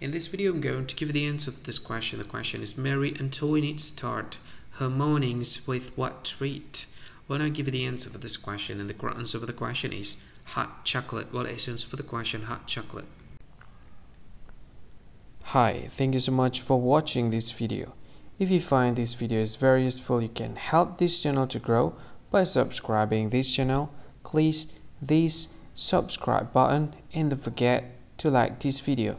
In this video, I'm going to give you the answer of this question. The question is Marie Antoinette start her mornings with what treat? Well, I'll give you the answer for this question, and the answer for the question is hot chocolate. Well, is the answer for the question hot chocolate? Hi, thank you so much for watching this video. If you find this video is very useful, you can help this channel to grow by subscribing this channel. Please this subscribe button and don't forget to like this video.